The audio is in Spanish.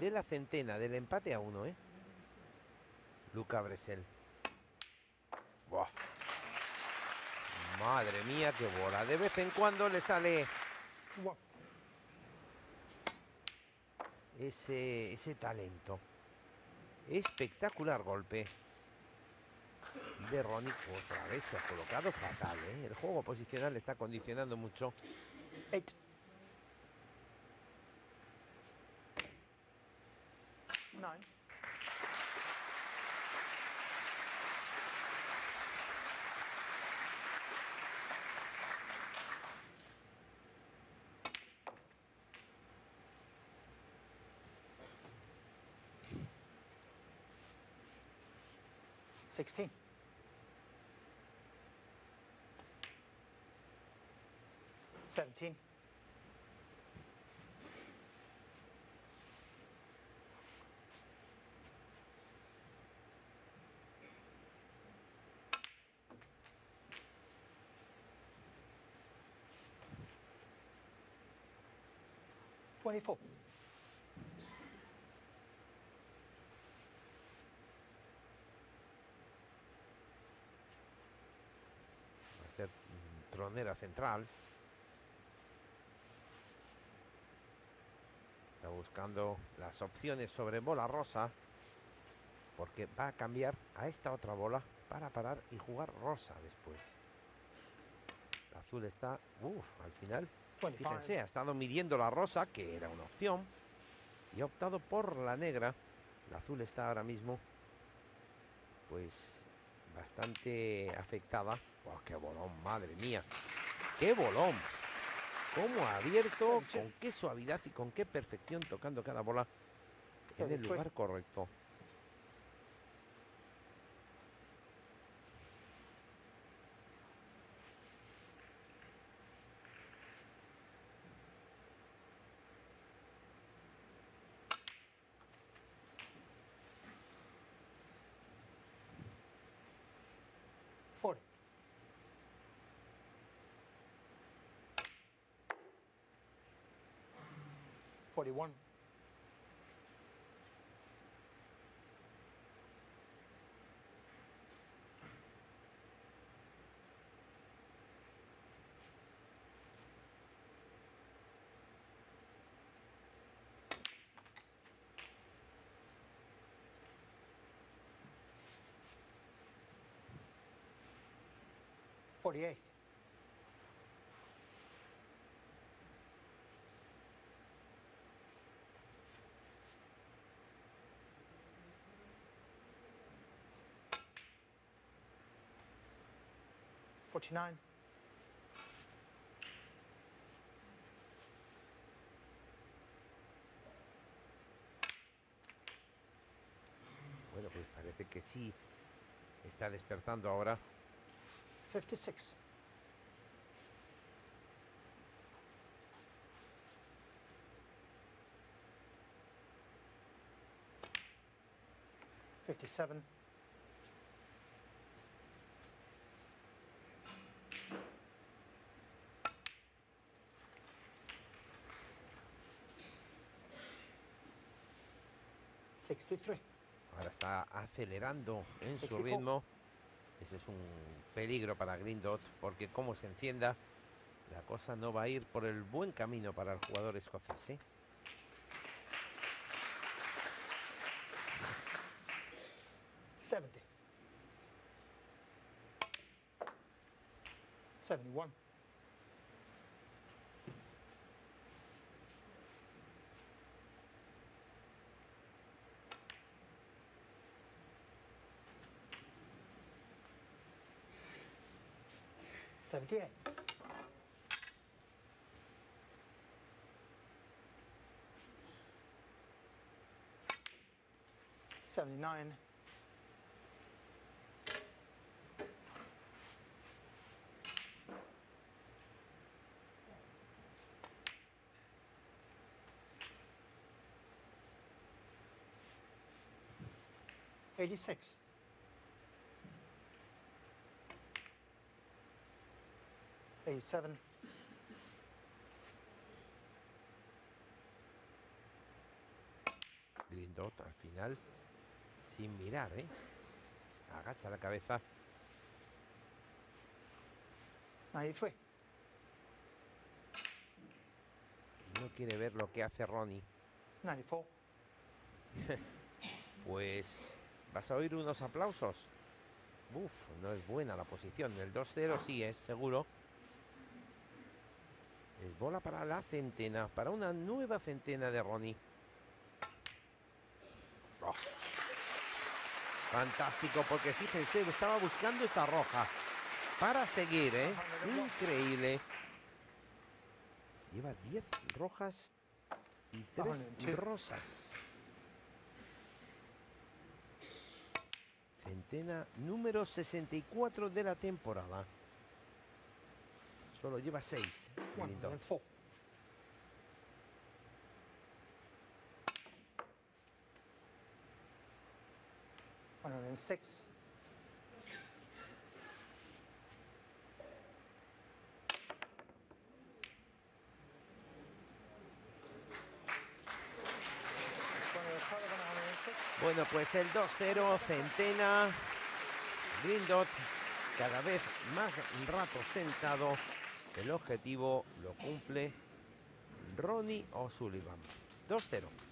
de la centena, del empate a uno, ¿eh? Luca Bresel. Buah. Madre mía, qué bola. De vez en cuando le sale ese, ese talento. Espectacular golpe de Ronnie. Otra vez se ha colocado fatal. ¿eh? El juego posicional le está condicionando mucho. Eight. Nine. Sixteen. Seventeen. Twenty-four. Va a ser tronera central. Está buscando las opciones sobre bola rosa. Porque va a cambiar a esta otra bola para parar y jugar rosa después. El azul está... Uf, al final... 25. Fíjense, ha estado midiendo la rosa, que era una opción. Y ha optado por la negra. El azul está ahora mismo... Pues bastante afectada. ¡Guau, ¡Qué bolón, madre mía! ¡Qué bolón! ¿Cómo ha abierto? Con qué suavidad y con qué perfección tocando cada bola en el lugar correcto. 40. Forty-one. Forty-eight. Forty-nine. Bueno, pues parece que sí está despertando ahora. Fifty-six. Fifty-seven. Sixty-three. Ahora está acelerando en su 64. ritmo. Ese es un peligro para Green Dot porque como se encienda, la cosa no va a ir por el buen camino para el jugador escocés. ¿eh? Seventy. Seventy-one. Seventy-eight. Seventy-nine. Eighty-six. Eighty-seven. Dot al final, sin mirar, ¿eh? Agacha la cabeza. 93. Y no quiere ver lo que hace Ronnie. 94. Pues vas a oír unos aplausos. Uf, no es buena la posición. El 2-0 sí es seguro. Es bola para la centena, para una nueva centena de Ronnie. Oh. Fantástico, porque fíjense, estaba buscando esa roja para seguir, ¿eh? Increíble. Lleva 10 rojas y 3 rosas. Centena número 64 de la temporada. Solo lleva 6. 104. One hundred and six. Bueno, pues el 2-0, Centena, Green Dot, cada vez más rato sentado. El objetivo lo cumple Ronnie O'Sullivan. 2-0.